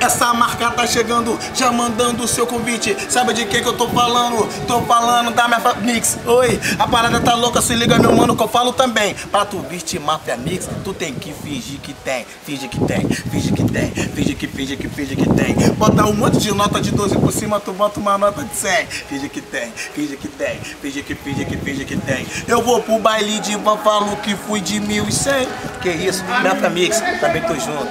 Essa marca tá chegando, já mandando o seu convite. Sabe de quem que eu tô falando? Tô falando da minha Mix. Oi, a parada tá louca, se liga, meu mano, que eu falo também. Pra tu vestir Mafia Mix, tu tem que fingir que tem. Finge que tem, finge que tem, finge que, finge que, finge que tem. Bota um monte de nota de 12 por cima, tu bota uma nota de 100. Finge que tem, finge que tem, finge que, finge que, finge que tem. Eu vou pro baile de van, falo que fui de 1100. Que isso, Mafia Mix, também tô junto.